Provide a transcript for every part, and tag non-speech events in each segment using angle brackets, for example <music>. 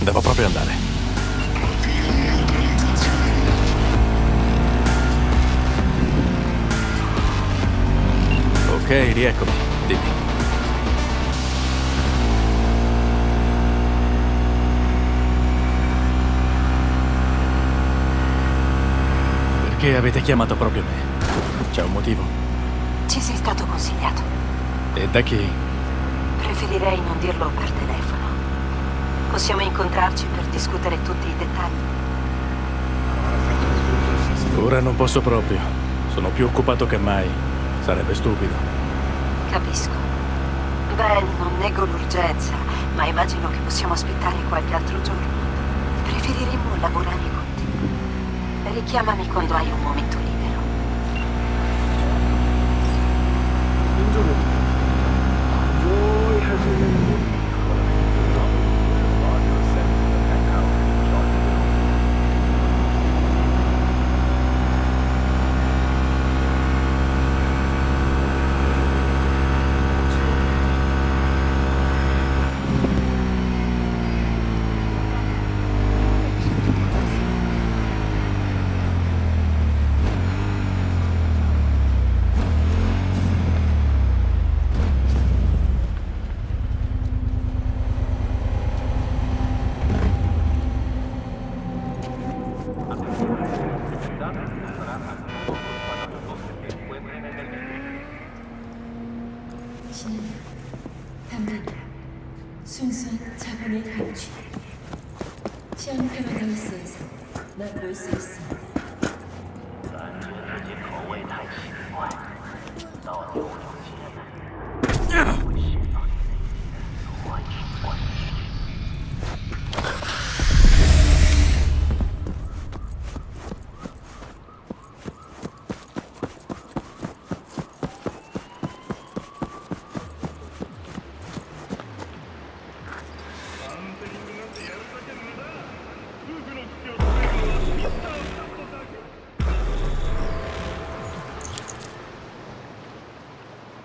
devo proprio andare. Ok, rieccomi. Dimmi. Perché avete chiamato proprio me? C'è un motivo? Ci sei stato consigliato. E da chi? Preferirei non dirlo per telefono. Possiamo incontrarci per discutere tutti i dettagli. Ora non posso proprio. Sono più occupato che mai. Sarebbe stupido. Capisco. Beh, non nego l'urgenza, ma immagino che possiamo aspettare qualche altro giorno. Preferiremmo lavorare con te. Richiamami quando hai un momento libero. 신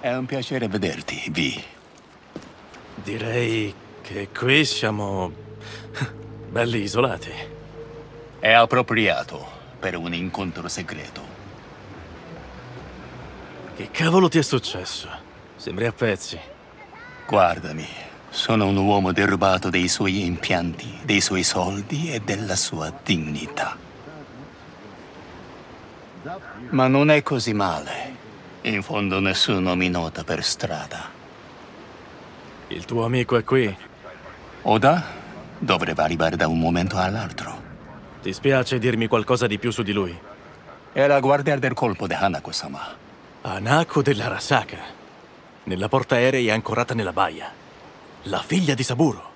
È un piacere vederti, Vi. Direi che qui siamo <laughs> belli isolati. È appropriato per un incontro segreto. Che cavolo ti è successo? Sembri a pezzi. Guardami, sono un uomo derubato dei suoi impianti, dei suoi soldi e della sua dignità. Ma non è così male. In fondo nessuno mi nota per strada. Il tuo amico è qui. Oda dovrebbe arrivare da un momento all'altro. Ti spiace dirmi qualcosa di più su di lui? È la guardia del colpo di Hanako-sama. Anako dell'Arasaka. Nella portaerei ancorata nella baia. La figlia di Saburo.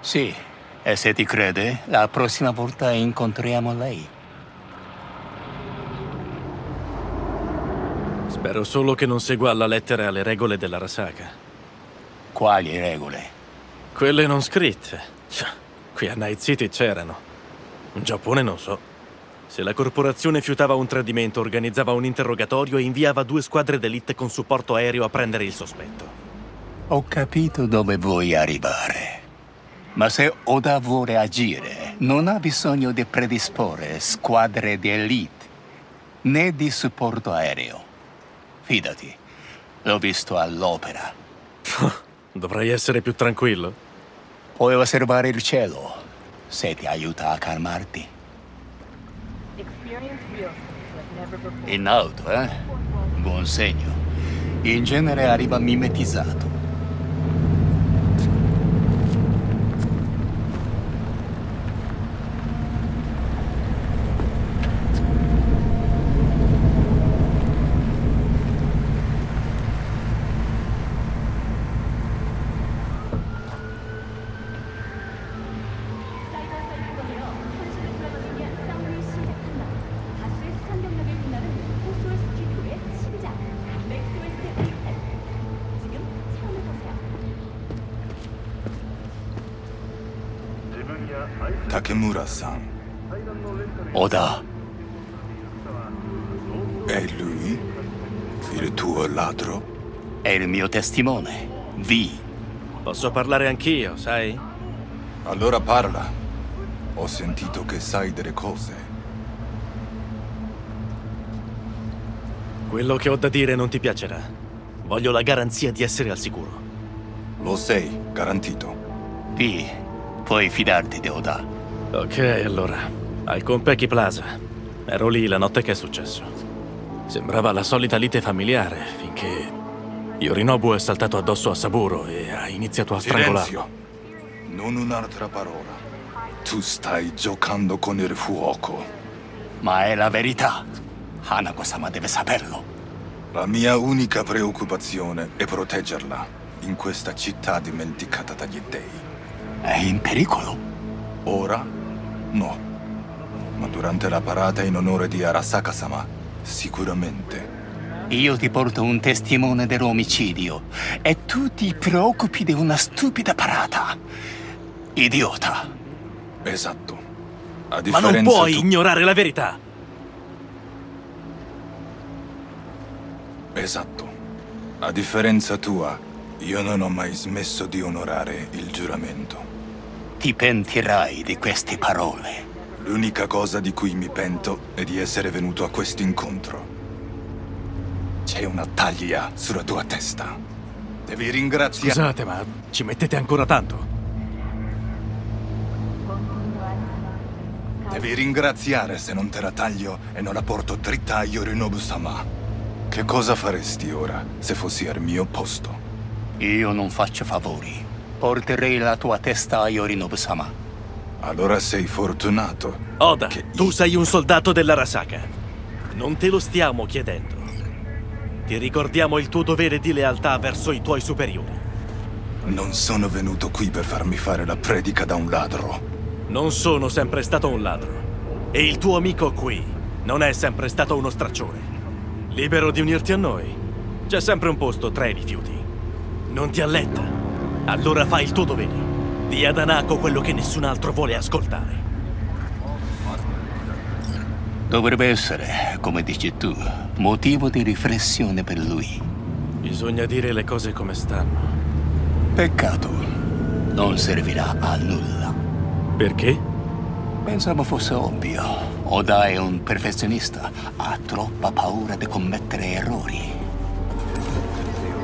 Sì, e se ti crede, la prossima volta incontriamo lei. Spero solo che non segua alla lettera alle regole dell'Arasaka. Quali regole? Quelle non scritte. Qui a Night City c'erano. In Giappone non so. Se la corporazione fiutava un tradimento, organizzava un interrogatorio e inviava due squadre d'elite con supporto aereo a prendere il sospetto. Ho capito dove vuoi arrivare. Ma se Oda vuole agire, non ha bisogno di predisporre squadre di elite né di supporto aereo. Fidati, l'ho visto all'opera. <laughs> Dovrei essere più tranquillo. Puoi osservare il cielo, se ti aiuta a calmarti. In auto, eh? Buon segno. In genere arriva mimetizzato. Takemura-san. Oda, È lui? Il tuo ladro? È il mio testimone, V. Posso parlare anch'io, sai? Allora parla. Ho sentito che sai delle cose. Quello che ho da dire non ti piacerà. Voglio la garanzia di essere al sicuro. Lo sei, garantito. V, puoi fidarti di Oda. Ok, allora. Al Compeki Plaza. Ero lì la notte che è successo. Sembrava la solita lite familiare, finché Yorinobu è saltato addosso a Saburo e ha iniziato a strangolarlo. Silenzio. Non un'altra parola. Tu stai giocando con il fuoco. Ma è la verità. Hanako-sama deve saperlo. La mia unica preoccupazione è proteggerla in questa città dimenticata dagli dei. È in pericolo. Ora? No. Ma durante la parata in onore di Arasaka-sama, sicuramente. Io ti porto un testimone dell'omicidio e tu ti preoccupi di una stupida parata. Idiota. Esatto. A Ma non puoi tu- ignorare la verità! Esatto. A differenza tua, io non ho mai smesso di onorare il giuramento. Ti pentirai di queste parole. L'unica cosa di cui mi pento è di essere venuto a questo incontro. C'è una taglia sulla tua testa. Devi ringraziare. Scusate, ma ci mettete ancora tanto? Devi ringraziare se non te la taglio e non la porto dritta a Yorinobu-sama. Che cosa faresti ora se fossi al mio posto? Io non faccio favori. Porterei la tua testa a Yorinobu-sama. Allora sei fortunato. Oda, Che tu io- sei un soldato dell'Arasaka. Non te lo stiamo chiedendo. Ti ricordiamo il tuo dovere di lealtà verso i tuoi superiori. Non sono venuto qui per farmi fare la predica da un ladro. Non sono sempre stato un ladro. E il tuo amico qui non è sempre stato uno straccione. Libero di unirti a noi. C'è sempre un posto tra i rifiuti. Non ti alletta. Allora fai il tuo dovere. Di ad Anako quello che nessun altro vuole ascoltare. Dovrebbe essere, come dici tu, motivo di riflessione per lui. Bisogna dire le cose come stanno. Peccato. Non servirà a nulla. Perché? Pensavo fosse ovvio. Oda è un perfezionista. Ha troppa paura di commettere errori.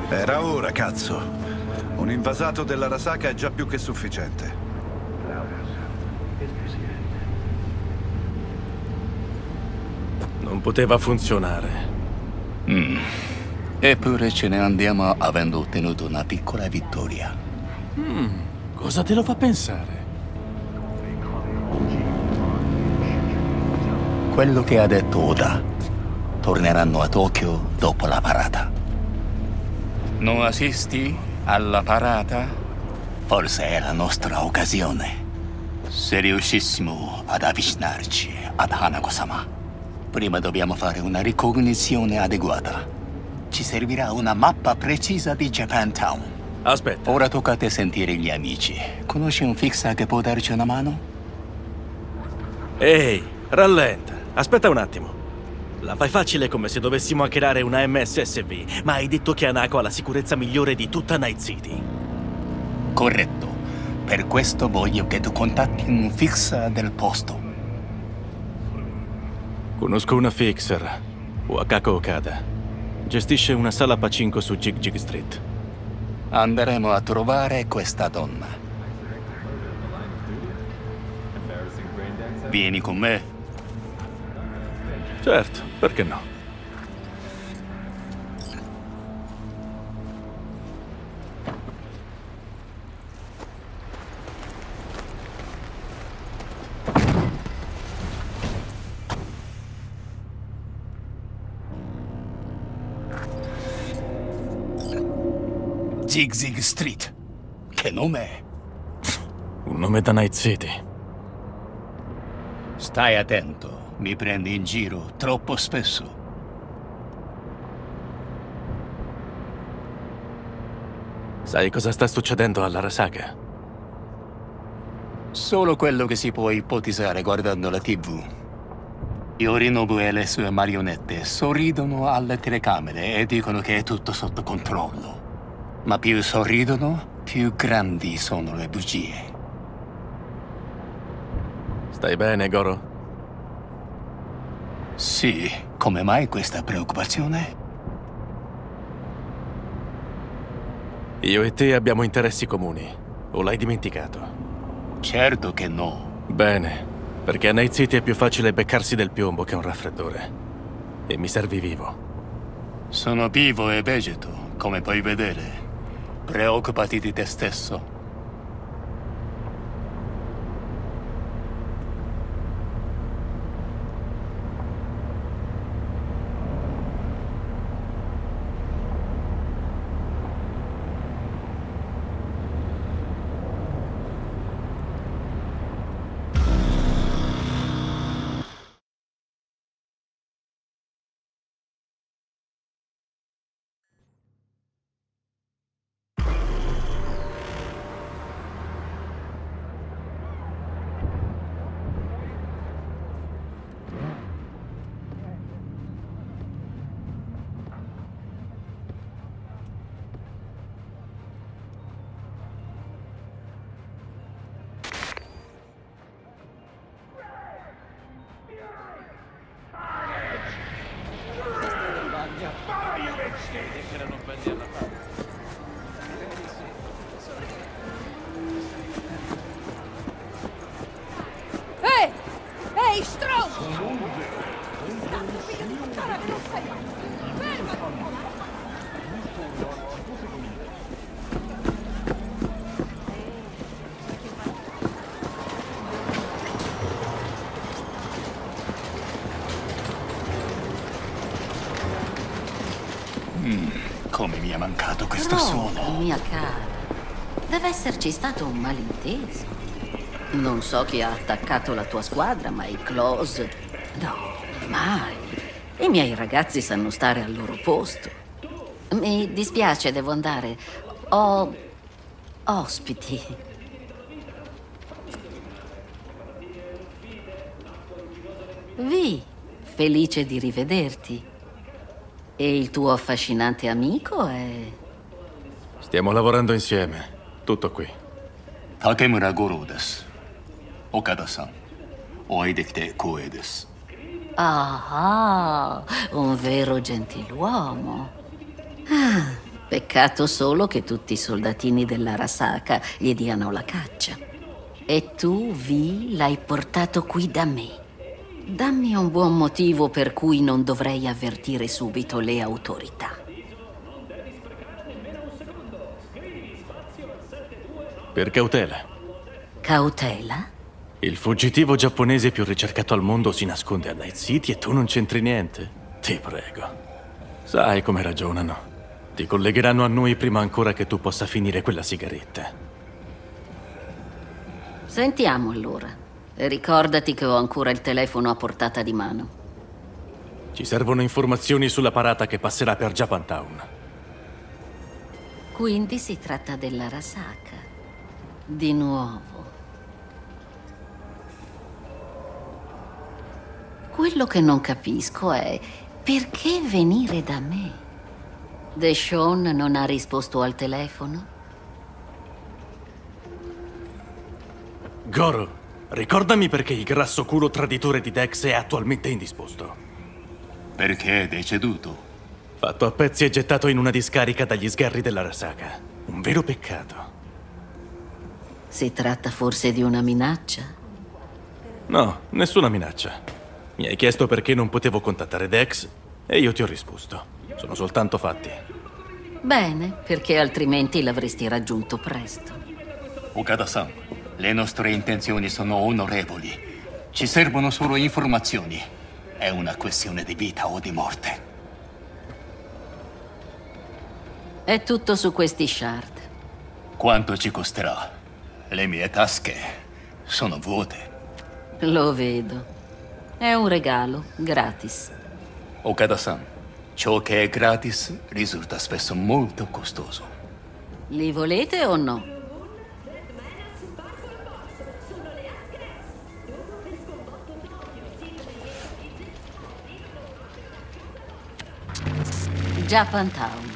Era ora, cazzo. Un invasato dell'Arasaka è già più che sufficiente. Non poteva funzionare. Eppure ce ne andiamo avendo ottenuto una piccola vittoria. Cosa te lo fa pensare? Quello che ha detto Oda. Torneranno a Tokyo dopo la parata. Non assisti alla parata? Forse è la nostra occasione. Se riuscissimo ad avvicinarci ad Hanako-sama, prima dobbiamo fare una ricognizione adeguata. Ci servirà una mappa precisa di Japantown. Aspetta, Ora tocca a te sentire gli amici. Conosci un fixa che può darci una mano? ehi, rallenta. Aspetta un attimo. La fai facile come se dovessimo hackerare una MSSV, ma hai detto che Anako ha la sicurezza migliore di tutta Night City. Corretto. Per questo voglio che tu contatti un fixa del posto. Conosco una fixer, Wakako Okada. Gestisce una sala pacinco su Jig Jig Street. Andremo a trovare questa donna. Vieni con me. Certo, perché no? Zig Street. Che nome? Un nome da Night City. Stai attento. Mi prendi in giro troppo spesso. Sai cosa sta succedendo all'Arasaka? Solo quello che si può ipotizzare guardando la TV. Yorinobu e le sue marionette sorridono alle telecamere e dicono che è tutto sotto controllo. Ma più sorridono, più grandi sono le bugie. Stai bene, Goro? Sì, come mai questa preoccupazione? Io e te abbiamo interessi comuni. O l'hai dimenticato? Certo che no. Bene, perché a Night City è più facile beccarsi del piombo che un raffreddore. E mi servi vivo. Sono vivo e vegeto, come puoi vedere. Preoccupati di te stesso. Mancato questo No, suono. mia cara. Deve esserci stato un malinteso. Non so chi ha attaccato la tua squadra, ma i close. No, mai. I miei ragazzi sanno stare al loro posto. Mi dispiace, devo andare. Ho. ospiti. Vi, felice di rivederti. E il tuo affascinante amico è... Stiamo lavorando insieme. Tutto qui. Takemura Goro des. Okada-san. Oe dekite koe desu. Ah, un vero gentiluomo. Ah, peccato solo che tutti i soldatini dell'Arasaka gli diano la caccia. E tu, Vi, l'hai portato qui da me. Dammi un buon motivo per cui non dovrei avvertire subito le autorità. Per cautela. Cautela? Il fuggitivo giapponese più ricercato al mondo si nasconde a Night City e tu non c'entri niente? Ti prego. Sai come ragionano. Ti collegheranno a noi prima ancora che tu possa finire quella sigaretta. Sentiamo allora. E ricordati che ho ancora il telefono a portata di mano. Ci servono informazioni sulla parata che passerà per Japantown. Quindi si tratta dell'Arasaka. Di nuovo. Quello che non capisco è perché venire da me? Deshawn non ha risposto al telefono? Goro, ricordami perché il grasso culo traditore di Dex è attualmente indisposto. Perché è deceduto? Fatto a pezzi e gettato in una discarica dagli sgherri dell'Arasaka. Un vero peccato. Si tratta forse di una minaccia? No, nessuna minaccia. Mi hai chiesto perché non potevo contattare Dex e io ti ho risposto. Sono soltanto fatti. Bene, perché altrimenti l'avresti raggiunto presto. Okada-san, le nostre intenzioni sono onorevoli. Ci servono solo informazioni. È una questione di vita o di morte. È tutto su questi shard. Quanto ci costerà? Le mie tasche sono vuote. Lo vedo. È un regalo, gratis. Okada-san, ciò che è gratis risulta spesso molto costoso. Li volete o no? Japantown.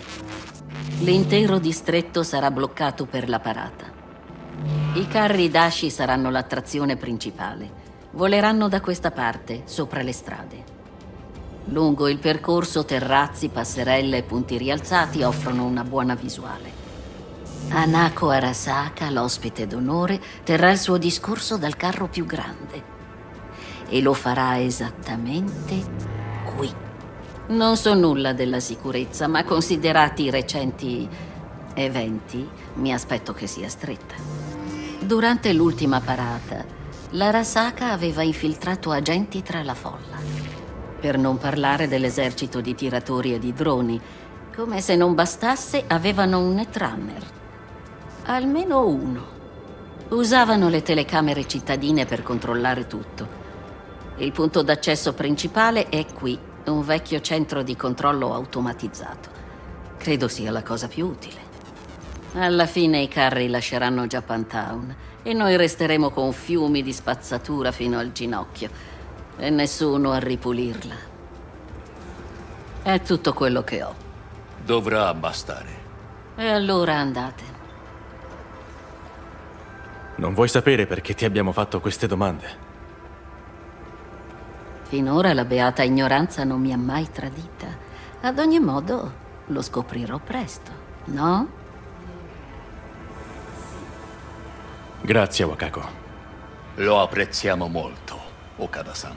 L'intero distretto sarà bloccato per la parata. I carri Dashi saranno l'attrazione principale. Voleranno da questa parte, sopra le strade. Lungo il percorso terrazzi, passerelle e punti rialzati offrono una buona visuale. Anako Arasaka, l'ospite d'onore, terrà il suo discorso dal carro più grande. E lo farà esattamente qui. Non so nulla della sicurezza, ma considerati i recenti eventi, mi aspetto che sia stretta. Durante l'ultima parata, l'Arasaka aveva infiltrato agenti tra la folla. Per non parlare dell'esercito di tiratori e di droni. Come se non bastasse, avevano un netrunner. Almeno uno. Usavano le telecamere cittadine per controllare tutto. Il punto d'accesso principale è qui, un vecchio centro di controllo automatizzato. Credo sia la cosa più utile. Alla fine i carri lasceranno Japantown e noi resteremo con fiumi di spazzatura fino al ginocchio e nessuno a ripulirla. È tutto quello che ho. Dovrà bastare. E allora andate. Non vuoi sapere perché ti abbiamo fatto queste domande? Finora la beata ignoranza non mi ha mai tradita. Ad ogni modo, lo scoprirò presto, no? Grazie, Wakako. Lo apprezziamo molto, Okada-san.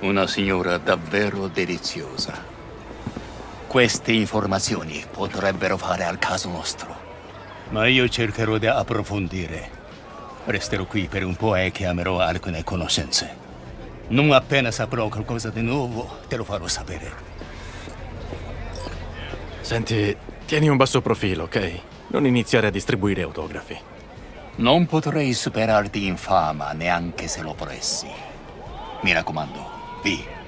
Una signora davvero deliziosa. Queste informazioni potrebbero fare al caso nostro. Ma io cercherò di approfondire. Resterò qui per un po' e chiamerò alcune conoscenze. Non appena saprò qualcosa di nuovo, te lo farò sapere. Senti, tieni un basso profilo, ok? Non iniziare a distribuire autografi. Non potrei superarti in fama neanche se lo volessi. Mi raccomando, Vi.